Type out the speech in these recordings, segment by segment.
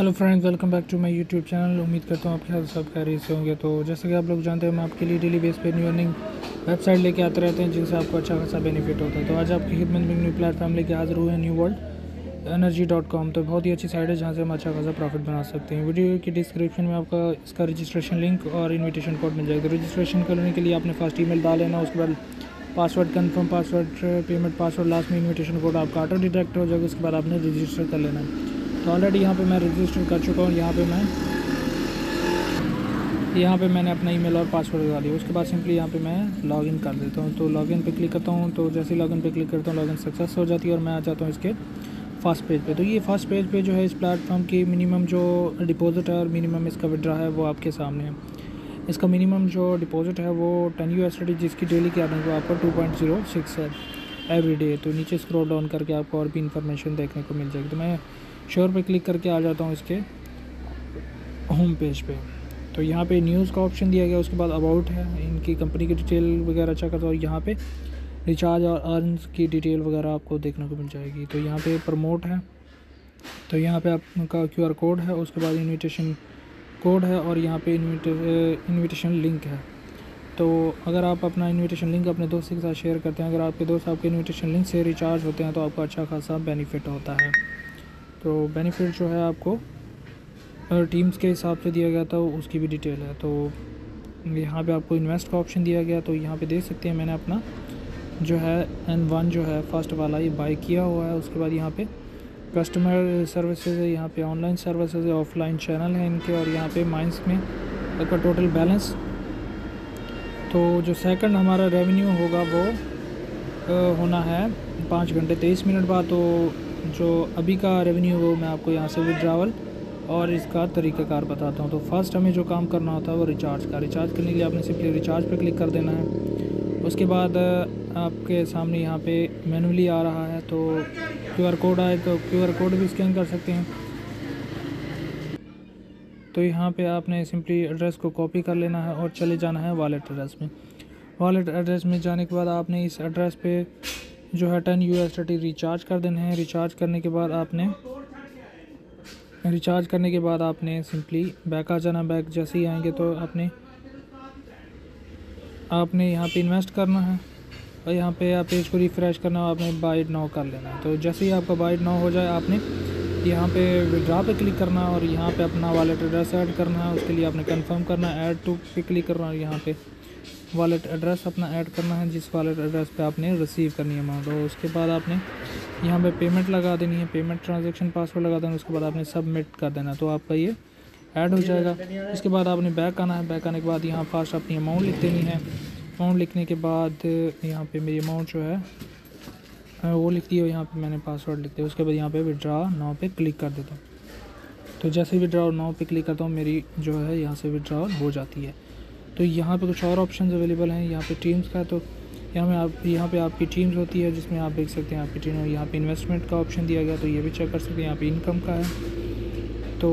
Hello friends welcome back to my YouTube channel उम्मीद करता हूँ आपके साथ सब खैरियत से होंगे। तो जैसे कि आप लोग जानते हैं, मैं आपके लिए डेली बेस पे न्यू अर्निंग वेबसाइट लेके आते रहते हैं, जिनसे आपको अच्छा खासा बेनिफिट होता है। तो आज आपकी खिदमत में न्यू प्लेटफॉर्म लेके हाजिर हुए हैं new world energy dot com तो बहुत ही अच्छी साइट है जहाँ से हम अच्छा खासा प्रॉफिट बना सकते हैं। वीडियो की डिस्क्रिप्शन में आपका इसका रजिस्ट्रेशन लिंक और इन्विटेशन कोड मिल जाएगा। तो रजिस्ट्रेशन करने के लिए आपने फ़र्स्ट ई मेल डाल लेना, उसके बाद password confirm password payment password last में इन्विटेशन कोड आपका ऑटो डिटेक्ट हो जाएगा, उसके बाद आपने रजिस्टर कर लेना। है तो ऑलरेडी यहाँ पे मैं रजिस्टर कर चुका हूँ यहाँ पे मैं यहाँ पे मैंने अपना ईमेल और पासवर्ड लगा दिया। उसके बाद सिंपली यहाँ पे मैं लॉगिन कर देता हूँ। तो लॉगिन पे क्लिक करता हूँ। तो जैसे ही लॉगिन पे क्लिक करता हूँ लॉगिन सक्सेस हो जाती है और मैं आ जाता हूँ इसके फ़र्स्ट पेज पे। तो ये फ़र्स्ट पेज पे जो है इस प्लेटफॉर्म की मिनिमम जो डिपॉजिट है और मिनिमम इसका विड्रा है, वो आपके सामने है। इसका मिनिमम जो डिपॉजिट है, वो टेन यू जिसकी डेली की अर्निंग आपको टू पॉइंट ज़ीरो सिक्स है एवरी डे तो नीचे स्क्रॉल डाउन करके आपको और भी इन्फॉर्मेशन देखने को मिल जाएगी। तो मैं श्योर पे क्लिक करके आ जाता हूँ इसके होम पेज पे। तो यहाँ पे न्यूज़ का ऑप्शन दिया गया, उसके बाद अबाउट है, इनकी कंपनी की डिटेल वगैरह अच्छा करता हूँ, यहाँ पे रिचार्ज और अर्नस की डिटेल वगैरह आपको देखने को मिल जाएगी। तो यहाँ पे प्रमोट है तो यहाँ पे आपका क्यू आर कोड है, उसके बाद इनविटेशन कोड है और यहाँ पे इनविटेशन लिंक है। तो अगर आप अपना इनविटेशन लिंक अपने दोस्त के साथ शेयर करते हैं, अगर आपके दोस्त आपके इन्विटेशन लिंक से रिचार्ज होते हैं तो आपको अच्छा खासा बेनिफिट होता है। तो बेनिफिट जो है आपको टीम्स के हिसाब से दिया गया था, उसकी भी डिटेल है। तो यहाँ पे आपको इन्वेस्ट का ऑप्शन दिया गया तो यहाँ पे देख सकते हैं मैंने अपना जो है एन वन जो है फ़र्स्ट वाला ये बाई किया हुआ है। उसके बाद यहाँ पे कस्टमर सर्विसेज़ है, यहाँ पे ऑनलाइन सर्विसेज़ है ऑफलाइन चैनल है इनके, और यहाँ पे माइंस में आपका टोटल बैलेंस तो जो सेकंड हमारा रेवेन्यू होगा वो होना है पाँच घंटे तेईस मिनट बाद तो जो अभी का रेवेन्यू वो मैं आपको यहाँ से विड्रावल और इसका तरीक़ाकार बताता हूँ। तो फ़र्स्ट हमें जो काम करना होता है वो रिचार्ज का। रिचार्ज करने के लिए आपने सिंपली रिचार्ज पर क्लिक कर देना है। उसके बाद आपके सामने यहाँ पे मैनुअली आ रहा है तो क्यूआर कोड आए तो क्यूआर कोड भी स्कैन कर सकते हैं। तो यहाँ पे आपने सिंपली एड्रेस को कॉपी कर लेना है और चले जाना है वॉलेट एड्रेस में। वॉलेट एड्रेस में जाने के बाद आपने इस एड्रेस पे जो है ten U S T recharge कर देने हैं। रिचार्ज करने के बाद आपने, रिचार्ज करने के बाद आपने सिंपली बैक आ जाना। बैक जैसे ही आएँगे तो आपने आपने यहाँ पे इन्वेस्ट करना है और यहाँ पे आप पेज को रिफ़्रेश करना है आपने बाइड नाउ कर लेना है। तो जैसे ही आपका बाइड नाउ हो जाए, आपने यहाँ पे विड्रा पे क्लिक करना है और यहाँ पे अपना वॉलेट एड्रेस ऐड करना है। उसके लिए आपने कंफर्म करना है ऐड टू पे क्लिक करना है यहाँ पे वॉलेट एड्रेस अपना ऐड करना है, जिस वॉलेट एड्रेस पे आपने रिसीव करनी है अमाउंट और उसके बाद आपने यहाँ पे पेमेंट लगा देनी है पेमेंट ट्रांजेक्शन पासवर्ड लगा देना, उसके बाद आपने सबमिट कर देना तो आपका ये ऐड हो जाएगा। उसके बाद आपने बैक आना है बैक आने के बाद यहाँ फास्ट अपनी अमाउंट लिख देनी है। अमाउंट लिखने के बाद यहाँ पर मेरी अमाउंट जो है वो लिख दी है, यहाँ पर मैंने पासवर्ड लिख दिया उसके बाद यहाँ पर विड्रा नाव पर क्लिक कर देता हूँ। तो जैसे विड्रा नाव पे क्लिक करता हूँ, मेरी जो है यहाँ से विड्रॉल हो जाती है। तो यहाँ पे कुछ और ऑप्शन अवेलेबल हैं। यहाँ पे टीम्स का तो यहाँ में आप, यहाँ पे आपकी टीम्स होती है, जिसमें आप देख सकते हैं आपकी टीम यहाँ पे इन्वेस्टमेंट का ऑप्शन दिया गया तो ये भी चेक कर सकते हैं। यहाँ पे इनकम का है। तो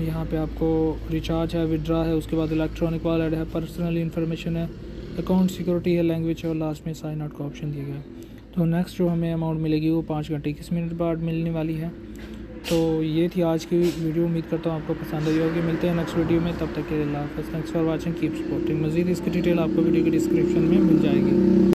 यहाँ पे आपको रिचार्ज है विड्रा है, उसके बाद इलेक्ट्रॉनिक वॉलेट है पर्सनल इन्फॉर्मेशन है अकाउंट सिक्योरिटी है लैंग्वेज है, और लास्ट में साइन आउट का ऑप्शन दिया गया तो नेक्स्ट जो हमें अमाउंट मिलेगी वो पाँच घंटे, इक्कीस मिनट बाद मिलने वाली है। तो ये थी आज की वीडियो। उम्मीद करता हूँ आपको पसंद आई होगी। मिलते हैं नेक्स्ट वीडियो में। तब तक के लिए thanks for watching keep supporting मजीद इसकी डिटेल आपको वीडियो के डिस्क्रिप्शन में मिल जाएगी।